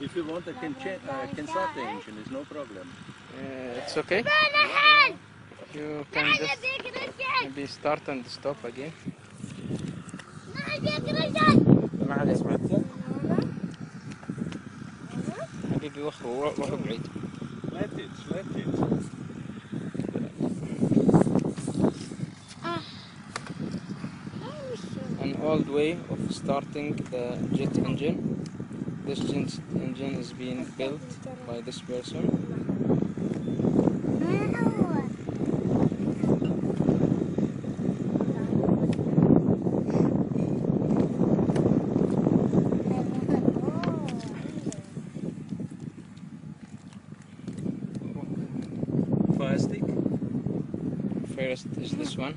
If you want, I can, cha- uh, can start the engine. It's no problem. Uh, it's okay. You can just maybe start and stop again. معلش حبيبي وخروا روحوا بعيد Let it, let it. An old way of starting the jet engine. This jet engine is being built by this person. Fire stick, First is this one.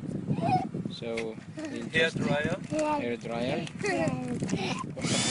So we'll hair dryer. hair dryer.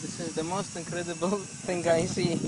This is the most incredible thing I see.